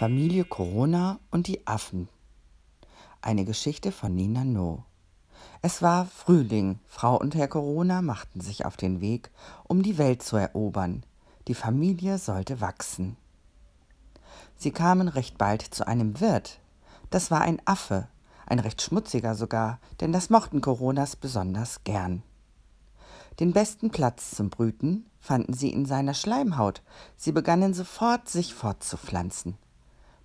Familie Corona und die Affen. Eine Geschichte von Nina No. Es war Frühling. Frau und Herr Corona machten sich auf den Weg, um die Welt zu erobern. Die Familie sollte wachsen. Sie kamen recht bald zu einem Wirt. Das war ein Affe, ein recht schmutziger sogar, denn das mochten Coronas besonders gern. Den besten Platz zum Brüten fanden sie in seiner Schleimhaut. Sie begannen sofort, sich fortzupflanzen.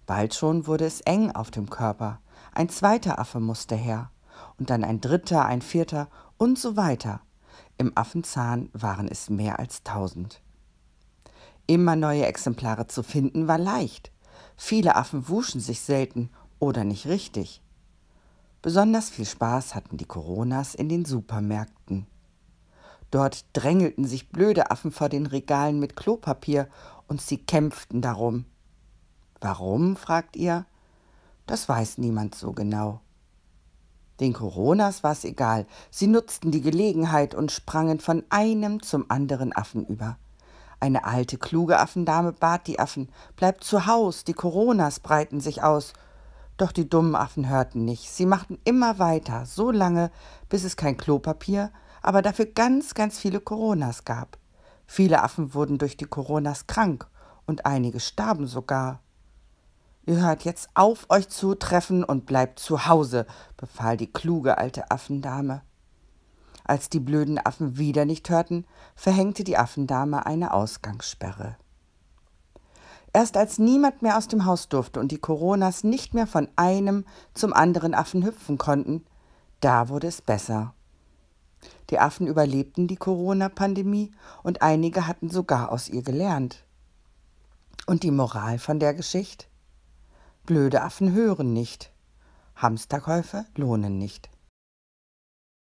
Bald schon wurde es eng auf dem Körper. Ein zweiter Affe musste her. Und dann ein dritter, ein vierter und so weiter. Im Affenzahn waren es mehr als tausend. Immer neue Exemplare zu finden war leicht. Viele Affen wuschen sich selten oder nicht richtig. Besonders viel Spaß hatten die Coronas in den Supermärkten. Dort drängelten sich blöde Affen vor den Regalen mit Klopapier und sie kämpften darum. Warum? fragt ihr. Das weiß niemand so genau. Den Coronas war's egal. Sie nutzten die Gelegenheit und sprangen von einem zum anderen Affen über. Eine alte, kluge Affendame bat die Affen, bleibt zu Haus, die Coronas breiten sich aus. Doch die dummen Affen hörten nicht. Sie machten immer weiter, so lange, bis es kein Klopapier, aber dafür ganz, ganz viele Coronas gab. Viele Affen wurden durch die Coronas krank und einige starben sogar. Ihr hört jetzt auf, euch zu treffen und bleibt zu Hause, befahl die kluge alte Affendame. Als die blöden Affen wieder nicht hörten, verhängte die Affendame eine Ausgangssperre. Erst als niemand mehr aus dem Haus durfte und die Coronas nicht mehr von einem zum anderen Affen hüpfen konnten, da wurde es besser. Die Affen überlebten die Corona-Pandemie und einige hatten sogar aus ihr gelernt. Und die Moral von der Geschichte? Blöde Affen hören nicht. Hamsterkäufe lohnen nicht.